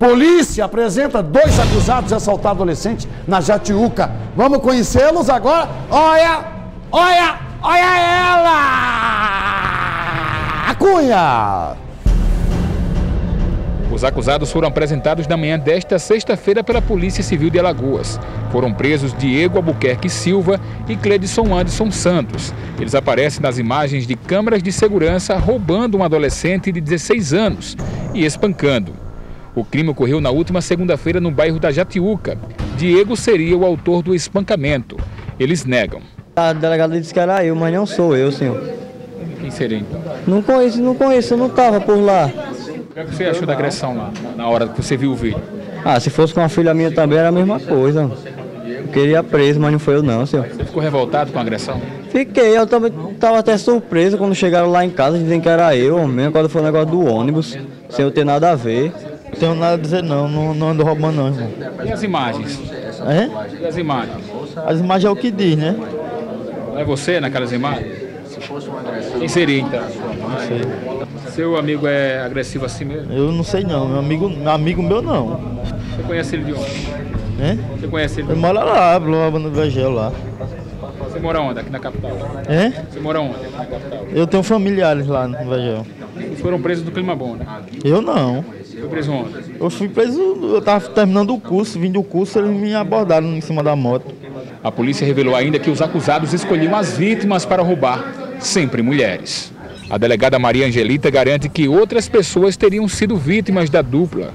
Polícia apresenta dois acusados de assaltar adolescente na Jatiuca. Vamos conhecê-los agora? Olha! Olha! Olha ela! A Cunha! Os acusados foram apresentados na manhã desta sexta-feira pela Polícia Civil de Alagoas. Foram presos Diego Albuquerque Silva e Cledson Anderson Santos. Eles aparecem nas imagens de câmeras de segurança roubando um adolescente de 16 anos e espancando. O crime ocorreu na última segunda-feira no bairro da Jatiuca. Diego seria o autor do espancamento. Eles negam. A delegada disse que era eu, mas não sou eu, senhor. Quem seria então? Não conheço, não conheço, eu não estava por lá. O que, é que você achou da agressão lá, na hora que você viu o vídeo? Ah, se fosse com a filha minha também era a mesma coisa. Eu queria preso, mas não foi eu não, senhor. Você ficou revoltado com a agressão? Fiquei, eu também estava até surpreso quando chegaram lá em casa, dizem que era eu mesmo, quando foi o negócio do ônibus, sem eu ter nada a ver. Não tenho nada a dizer não, não, não ando roubando não, irmão. E as imagens? É? E as imagens? As imagens é o que diz, né? Não é você naquelas imagens? Quem seria então? Não sei. Seu amigo é agressivo assim mesmo? Eu não sei não, meu amigo, meu amigo meu não. Você conhece ele de onde? É? Você conhece ele Ele mora lá, no Vegel lá. Você mora onde? Aqui na capital? É? Você mora onde? Aqui na capital? Eu tenho familiares lá no Vegel. Eles foram presos do clima bom, né? Eu não. Foi preso onde? Eu fui preso, eu tava terminando o curso, vim do curso, eles me abordaram em cima da moto. A polícia revelou ainda que os acusados escolhiam as vítimas para roubar, sempre mulheres. A delegada Maria Angelita garante que outras pessoas teriam sido vítimas da dupla.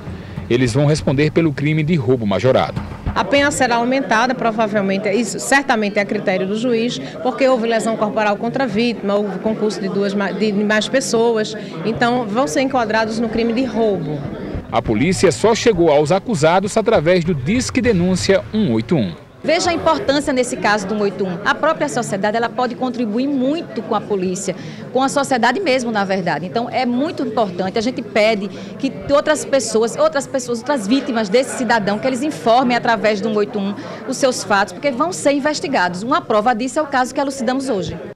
Eles vão responder pelo crime de roubo majorado. A pena será aumentada, provavelmente, isso certamente é a critério do juiz, porque houve lesão corporal contra a vítima, houve concurso de, duas, de mais pessoas, então vão ser enquadrados no crime de roubo. A polícia só chegou aos acusados através do Disque Denúncia 181. Veja a importância nesse caso do 181. A própria sociedade ela pode contribuir muito com a polícia, com a sociedade mesmo, na verdade. Então é muito importante. A gente pede que outras pessoas, outras pessoas, outras vítimas desse cidadão, que eles informem através do 181 os seus fatos, porque vão ser investigados. Uma prova disso é o caso que elucidamos hoje.